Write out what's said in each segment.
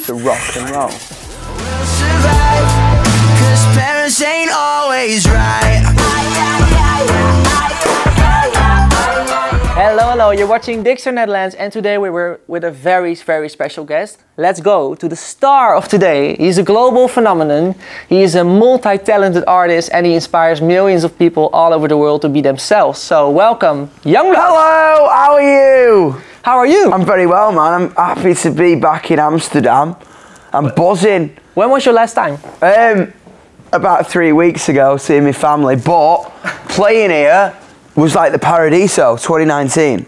to rock and roll. survive. Cause parents ain't always right. Hello, hello, you're watching Digster Netherlands and today we were with a very, very special guest. Let's go to the star of today. He's a global phenomenon. He is a multi-talented artist and he inspires millions of people all over the world to be themselves. So welcome, Yungblud. Hello, how are you? How are you? I'm very well, man. I'm happy to be back in Amsterdam. I'm buzzing. when was your last time? Um, about three weeks ago, seeing my family, but playing here was like the Paradiso 2019.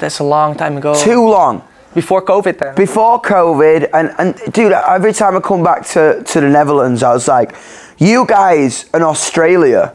That's a long time ago. Too long. Before COVID then. Before COVID, and, and dude, every time I come back to, to the Netherlands, I was like, you guys in Australia,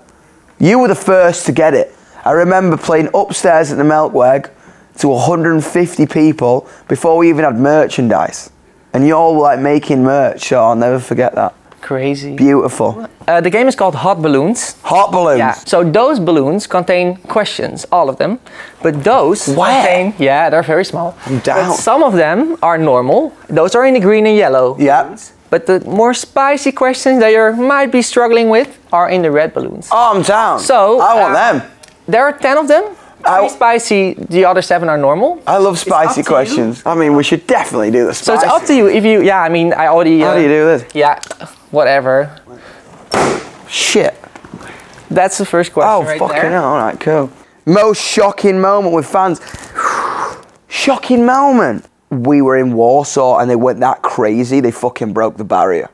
you were the first to get it. I remember playing upstairs at the Melkweg to 150 people before we even had merchandise. And you're all were like making merch, so I'll never forget that. Crazy. Beautiful. Uh, the game is called Hot Balloons. Hot balloons. Yeah. So those balloons contain questions, all of them. But those Wow. contain, yeah, they're very small. I'm down. But some of them are normal. Those are in the green and yellow. Yeah. But the more spicy questions that you might be struggling with are in the red balloons. Oh, I'm down. So, I want uh, them. There are 10 of them. I- Three spicy, the other seven are normal. I love spicy to you. questions. I mean, we should definitely do the So it's up to you if you, yeah, I mean, I already. How uh, do you do this? Yeah, whatever. Shit. That's the first question Oh, right fucking there. hell. All right, cool. Most shocking moment with fans. shocking moment. We were in Warsaw and they went that crazy. They fucking broke the barrier.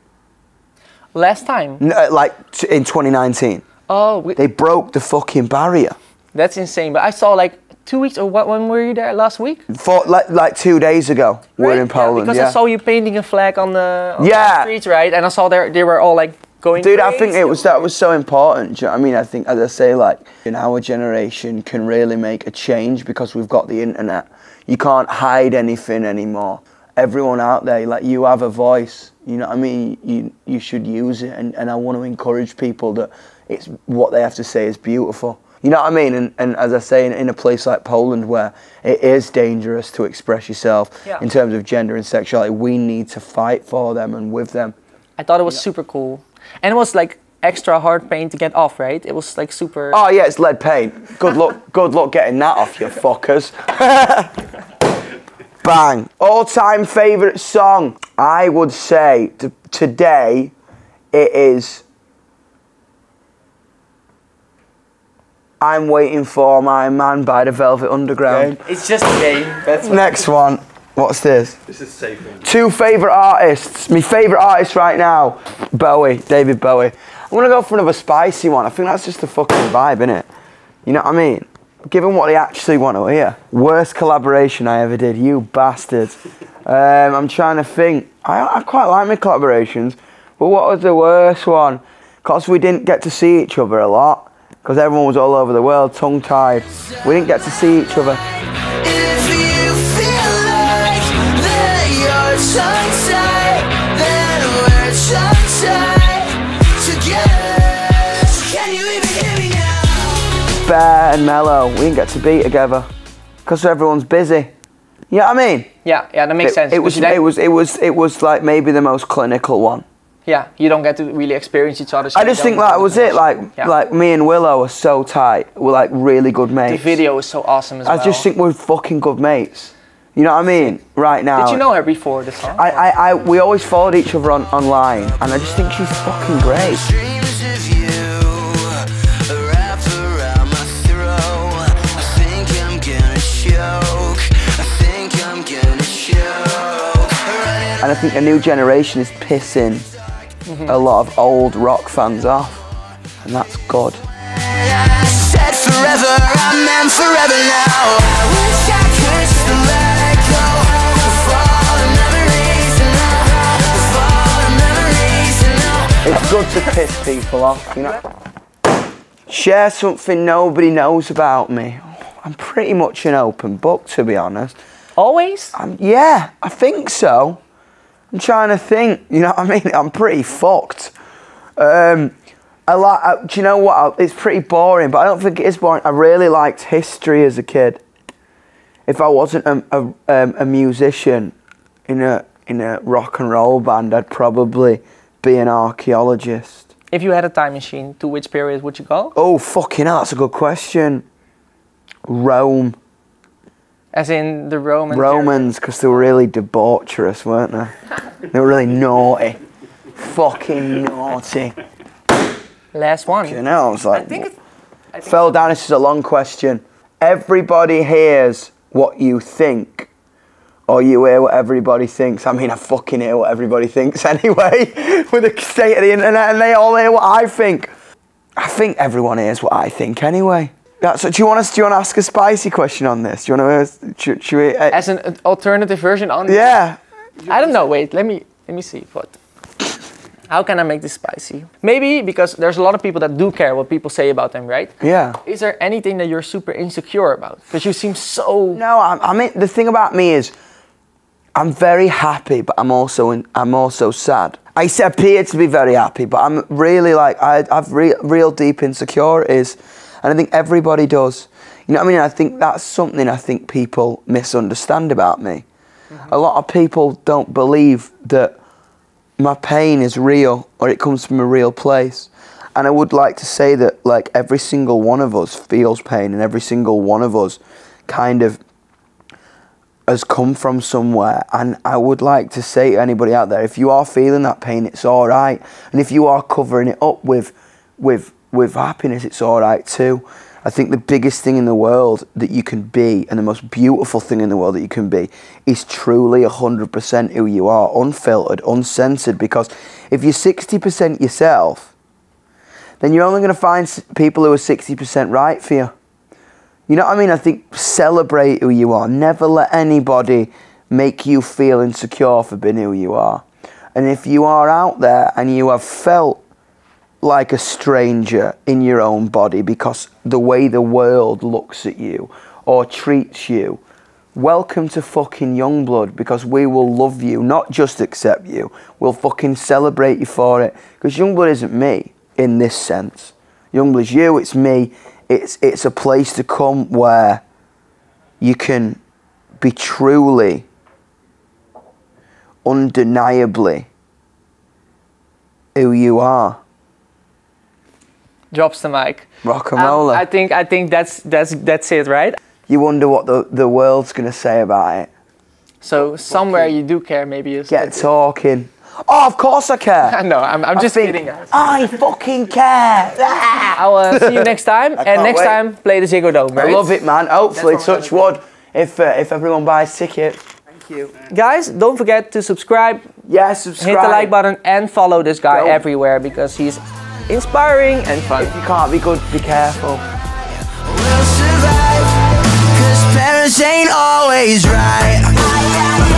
Last time. N- uh, like t- in 2019. Oh, we, They broke the fucking barrier. That's insane. But I saw like two weeks or what? When were you there last week? For, like, like two days ago, we're Right? in Yeah, because yeah. I saw you painting a flag on the, on Yeah. the streets, right? And I saw they they were all like going. Dude, I think it was that was so important. You know I mean? I think, as I say, like in our generation can really make a change because we've got the internet. You can't hide anything anymore. Everyone out there, like you have a voice. You know what I mean? You you should use it, and, and I want to encourage people that it's what they have to say is beautiful. You know what I mean? And, and as I say, in, in a place like Poland where it is dangerous to express yourself Yeah. in terms of gender and sexuality, we need to fight for them and with them. I thought it was super cool, and it was like extra hard paint to get off, right? It was like super. Oh yeah, it's lead paint. Good luck. good luck getting that off, you fuckers. Bang. All-time favorite song. I would say t- today it is. I'm waiting for my man by the Velvet Underground. It's just a game. That's Next one. What's this? This is safe one. Two favorite artists. My favorite artist right now, Bowie, David Bowie. I'm gonna go for another spicy one. I think that's just the fucking vibe, innit? You know what I mean? Given what they actually want to hear. Worst collaboration I ever did, you bastards. Um, I'm trying to think. I, I quite like my collaborations, but what was the worst one? Because we didn't get to see each other a lot, because everyone was all over the world, tongue tied. We didn't get to see each other. If you feel like that you're tongue-tied, then we're tongue-tied together. So can you even hear me now? Bear and Mellow, we didn't get to be together because everyone's busy. You know what I mean? yeah, yeah, that makes it, sense. It was, it was, it was, it was like maybe the most clinical one. Yeah, you don't get to really experience each other. so I just think that was it. Like. Yeah. like me and Willow are so tight. We're like really good mates. the video is so awesome as I well. just think we're fucking good mates. You know what I mean? Right now. Did you know her before the song? I, I, I, we always followed each other on, online, and I just think she's fucking great. Dreams of you wrapped around my throat. I think I'm gonna choke. I think I'm gonna choke. Running And I think the new generation is pissing a lot of old rock fans off, and that's good. I said forever, I meant forever now. I wish I could just let go of all the memories and all, of all the memories and all. It's good to piss people off, you know. Share something nobody knows about me. I'm pretty much an open book, to be honest. Always? I'm, yeah, I think so. I'm trying to think. You know what I mean? I'm pretty fucked. Um, I like. I, do you know what? I, it's pretty boring, but I don't think it is boring. I really liked history as a kid. If I wasn't a, a, um, a musician in a in a rock and roll band, I'd probably be an archaeologist. If you had a time machine, to which period would you go? Oh, fucking hell, that's a good question. Rome. As in the Roman. Romans, because they were really debaucherous, weren't they? They were really naughty. Fucking naughty. Last one. You know, I was like, I think it's. I think fell down. This is a long question. Everybody hears what you think, or you hear what everybody thinks. I mean, I fucking hear what everybody thinks anyway, with the state of the internet, and they all hear what I think. I think everyone hears what I think anyway. That's, do you want us? Do you want to ask a spicy question on this? Do you want to? Should, should we? uh, as an uh, alternative version on. yeah. I don't know. Wait, let me let me see. What? How can I make this spicy? Maybe because there's a lot of people that do care what people say about them, right? Yeah. Is there anything that you're super insecure about? Because you seem so. No, I'm, I mean the thing about me is, I'm very happy, but I'm also in, I'm also sad. I appear to be very happy, but I'm really like I, I've re- real deep insecurities, and I think everybody does. You know what I mean? I think that's something I think people misunderstand about me. A lot of people don't believe that my pain is real or it comes from a real place. And I would like to say that like every single one of us feels pain and every single one of us kind of has come from somewhere. And I would like to say to anybody out there if you are feeling that pain it's all right. And if you are covering it up with with with happiness it's all right too I think the biggest thing in the world that you can be and the most beautiful thing in the world that you can be is truly 100% who you are unfiltered uncensored because if you're 60% yourself then you're only going to find people who are 60% right for you you know what I mean? I think celebrate who you are. Never let anybody make you feel insecure for being who you are. And if you are out there and you have felt like a stranger in your own body because the way the world looks at you or treats you, welcome to fucking Yungblud because we will love you, not just accept you. We'll fucking celebrate you for it. Because Yungblud isn't me in this sense. Yungblud's you, it's me. It's it's a place to come where you can be truly, undeniably who you are. Drops the mic. Rock and Um. I think I think that's that's that's it, right? you wonder what the, the world's going to say about it. So somewhere you do care, maybe you Get talking. Oh, of course I care. No, I'm, I'm I just think kidding. guys. I fucking care. I'll uh, see you next time, and next wait. time play the Ziggo Dome. I love it, man. Hopefully, That's what touch wood. If uh, if everyone buys tickets. Thank you. Guys, don't forget to subscribe, Yeah, subscribe. hit the like button, and follow this guy Go. everywhere because he's inspiring and fun. If you can't be good, be careful. We'll survive, cause parents ain't always right.